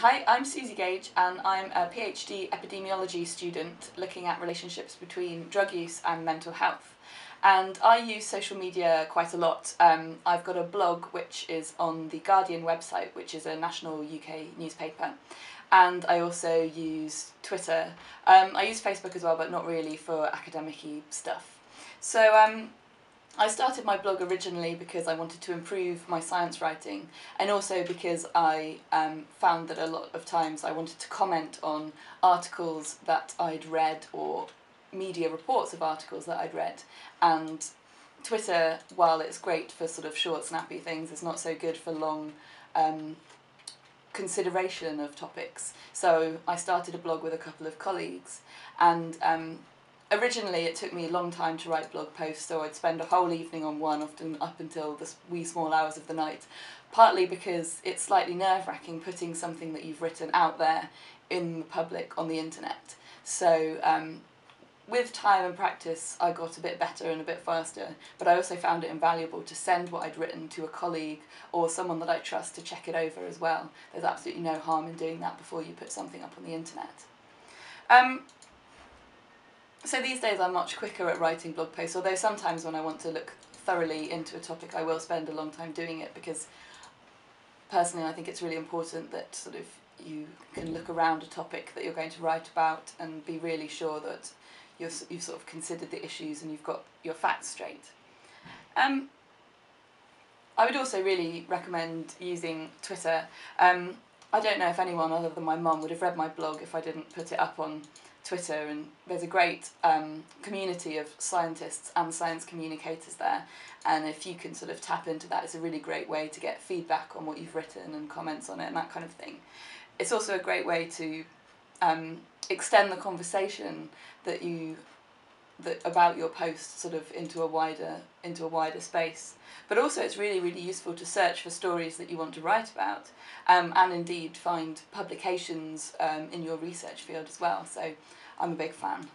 Hi, I'm Suzi Gage and I'm a PhD epidemiology student looking at relationships between drug use and mental health. And I use social media quite a lot. Um, I've got a blog which is on the Guardian website, which is a national UK newspaper. And I also use Twitter. Um, I use Facebook as well, but not really for academic stuff. So um, I started my blog originally because I wanted to improve my science writing and also because I um, found that a lot of times I wanted to comment on articles that I'd read or media reports of articles that I'd read and Twitter, while it's great for sort of short snappy things, is not so good for long um, consideration of topics. So I started a blog with a couple of colleagues and um, originally it took me a long time to write blog posts, so I'd spend a whole evening on one, often up until the wee small hours of the night. Partly because it's slightly nerve wracking putting something that you've written out there in the public on the internet. So um, with time and practice, I got a bit better and a bit faster, but I also found it invaluable to send what I'd written to a colleague or someone that I trust to check it over as well. There's absolutely no harm in doing that before you put something up on the internet. Um, so these days I'm much quicker at writing blog posts, although sometimes when I want to look thoroughly into a topic I will spend a long time doing it because personally I think it's really important that sort of you can look around a topic that you're going to write about and be really sure that you're, you've sort of considered the issues and you've got your facts straight. Um, I would also really recommend using Twitter. Um, I don't know if anyone other than my mum would have read my blog if I didn't put it up on Twitter, and there's a great um, community of scientists and science communicators there. And if you can sort of tap into that, it's a really great way to get feedback on what you've written and comments on it and that kind of thing. It's also a great way to um, extend the conversation that you that about your post sort of into a wider into a wider space. But also it's really, really useful to search for stories that you want to write about um, and indeed find publications um, in your research field as well. So I'm a big fan.